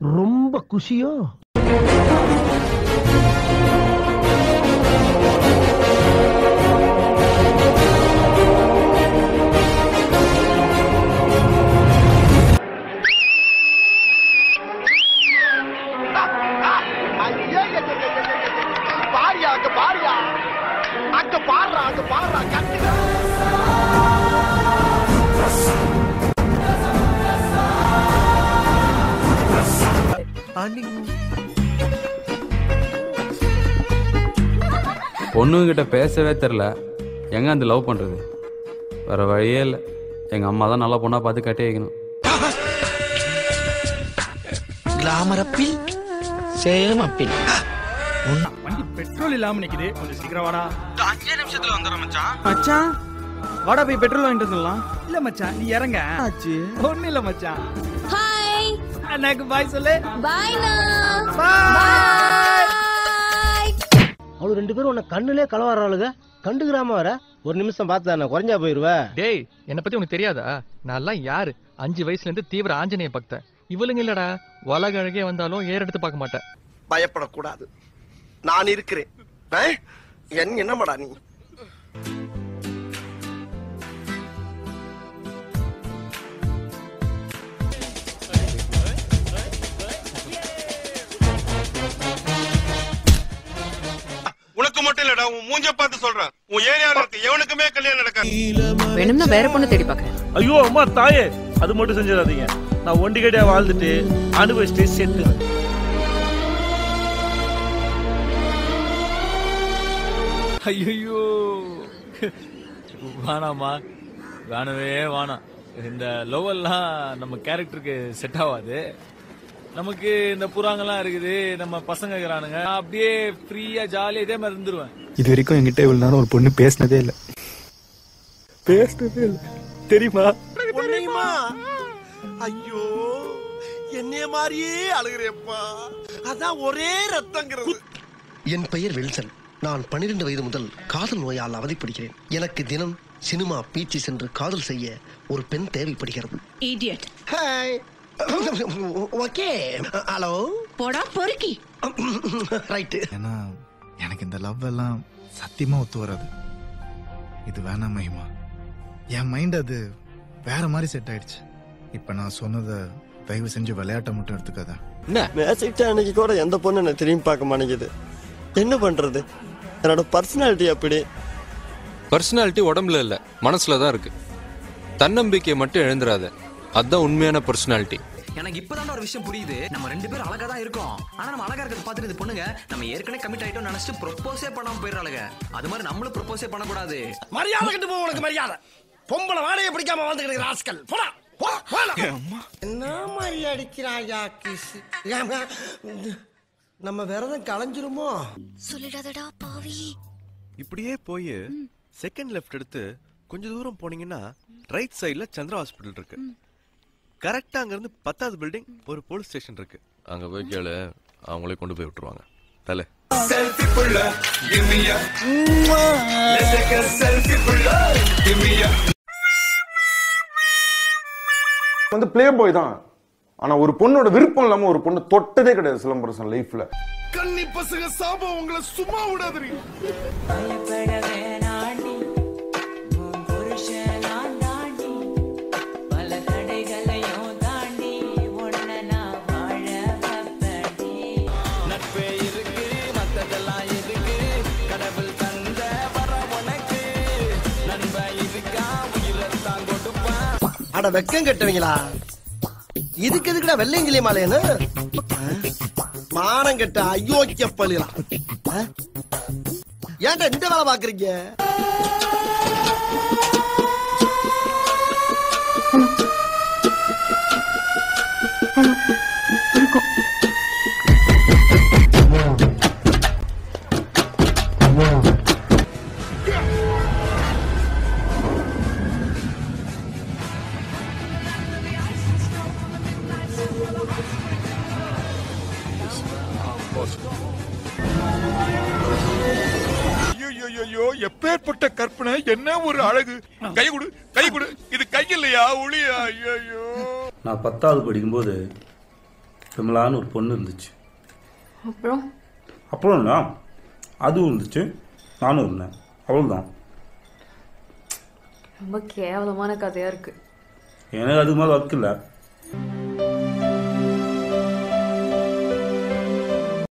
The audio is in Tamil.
ரொம்ப குஷியோ? பொண்ணுங்கிட்ட பேசவே தெரில எங்க அந்த லவ் பண்றது? வேற வழியே இல்லை. எங்க அம்மா தான் நல்ல பொண்ணா பார்த்து கட்டி வைக்கணும். கிளாமர் அப்பில் சேம் அப்பில் வண்டி பெட்ரோல் இல்லாம நிக்குது. கொஞ்சம் சீக்கிரம் வாடா. அஞ்சே நிமிஷத்துல வந்துடும் மச்சான். மச்சான். வாடா போய் பெட்ரோல் வாங்கிட்டு வந்துடலாம். இல்ல மச்சான் நீ இறங்க. ஆச்சு. ஒண்ணு இல்ல மச்சான். அண்ணாக்கு பாய் சொல்லு. பாய்னா பாய் அவளு ரெண்டு பேரும் உன்னை கண்ணுலே களவாடுறாளுங்க கண்டுக்கிறாம வர ஒரு நிமிஷம் பார்த்து நான் குறைஞ்சா போயிருவ. டேய் என்ன பத்தி உனக்கு தெரியாதா? நான்லாம் யாரு? அஞ்சு வயசுல இருந்து தீவிர ஆஞ்சநேய பக்தன். இவளுங்க இல்லடா உலக அழகே வந்தாலும் ஏற எடுத்து பார்க்க மாட்டேன். பயப்படக்கூடாது. நான் இருக்கிறேன். ஆ? என் என்னமாடா நீ? உனக்கு மட்டும் இல்லடா உன் மூஞ்ச பார்த்து சொல்றேன். உன் ஏரியால இருக்க எவனுக்குமே கல்யாணம் நடக்காது. வேணும்னா வேற பொண்ணு தேடி பாக்குறேன். ஐயோ அம்மா தாயே அது மட்டும் செஞ்சிடாதீங்க. நான் ஒண்டிகடியா வாழ்ந்துட்டு அனுபவிச்சுட்டு செத்து ஐயோ வேணாமா வேணவே வேணாம் இந்த லவ் எல்லாம் நம்ம கேரக்டருக்கு செட் ஆகாது நமக்கு இந்த புறாங்கெல்லாம் இருக்குது நம்ம பசங்க இருக்கிறானுங்க நான் அப்படியே ஃப்ரீயா ஜாலியா இதே மாதிரி இருந்துருவேன். இது வரைக்கும் என்கிட்ட இவ்வளவு நேரம் ஒரு பொண்ணு பேசினதே இல்ல. பேசினதே இல்ல. தெரியுமா? பொண்ணையுமா ஐயோ என்னைய மாதிரியே அழுகிறேப்பா. அதான் ஒரே ரத்தங்கிறது. என் பெயர் வில்சன். நான் பன்னிரண்டு வயது முதல் காதல் நோயால் அவதிப்படுகிறேன். எனக்கு தினம் சினிமா பீச்சு சென்று காதல் செய்ய ஒரு பெண் தேவைப்படுகிறது. Idiot hi okay. ஹலோ? போடா பொறுக்கி. ரைட்டு. ஏன்னா எனக்கு இந்த லவ் எல்லாம் சத்தியமா ஒத்து வராது. இது வேணாம் மகிமா. என் மைண்ட் அது வேற மாதிரி செட் ஆயிடுச்சு. இப்ப நான் சொன்னதை தயவு செஞ்சு விளையாட்ட மட்டும் எடுத்துக்காத. மேசிக்டா அன்னைக்கு கூட எந்த பொண்ணு என்ன திரும்பி பார்க்க மாட்டேங்குது. என்ன பண்றது? என்னோட பர்சனாலிட்டி அப்படி. பர்சனாலிட்டி உடம்புல இல்ல மனசுல தான் இருக்கு. தன்னம்பிக்கையை மட்டும் எழுந்துராத அதுதான் உண்மையான பர்சனாலிட்டி எனக்கு இப்பதான் ஒரு விஷயம் புரியுது. நம்ம ரெண்டு பேரும் அழகா தான் இருக்கோம். ஆனா நம்ம அழகா இருக்கிறத பார்த்துட்டு இது பொண்ணுங்க நம்ம ஏற்கனவே கமிட் ஆயிட்டோம் நினைச்சிட்டு ப்ரொபோஸே பண்ணாம போயிடுறாளுங்க. அது மாதிரி நம்மளும் ப்ரொபோஸே பண்ணக்கூடாது. மரியாதை கிட்ட போ உனக்கு மரியாதை. பொம்பளை வாடையை பிடிக்காம ராஸ்கல். போடா போ, போடா. என்ன மாதிரி அடிக்கிறாயா கிஸ் நம்ம விரதம் களைஞ்சிருமோ சொல்லிடாதடா பாவி. இப்படியே போய் செகண்ட் லெஃப்ட் எடுத்து கொஞ்ச தூரம் போனீங்கன்னா ரைட் சைடுல சந்திரா ஹாஸ்பிடல் இருக்கு. கரெக்டா அங்க இருந்து பத்தாவது பில்டிங் ஒரு போலீஸ் ஸ்டேஷன் இருக்கு. அங்க போய் கேளு. அவங்களே கொண்டு போய் விட்டுருவாங்க. தலை வந்து பிளே பாய் தான். ஆனா ஒரு பொண்ணோட விருப்பம் இல்லாம ஒரு பொண்ணு தொட்டதே கிடையாது சிலம்பரசன் லைஃப்ல கன்னி பசங்க சாபம் உங்களை சும்மா விடாதீங்க. அட வெக்கம் கட்டுவீங்களா? இதுக்கு எதுக்குடா வெள்ளையங்கிலி மாலையன்னு மானம் கட்ட அயோக்கிய பள்ளிகளா ஏன்டா இந்த வேலை பாக்குறீங்க ஐயோ எப்பேற்பட்ட கற்பனை? என்ன ஒரு அழகு? கை கொடு கை கொடு. இது கை இல்லையா ஒளியா ஐயோ நான் பத்தாவது படிக்கும்போது விமலான்னு ஒரு பொண்ணு இருந்துச்சு. அப்புறம்? அப்புறம் என்ன? அதுவும் இருந்துச்சு. நானும் இருந்தேன். அவ்வளோதான் ரொம்ப கேவலமான கதையா இருக்கு. எனக்கு அதுக்கு மேலே ஒர்க் இல்லை.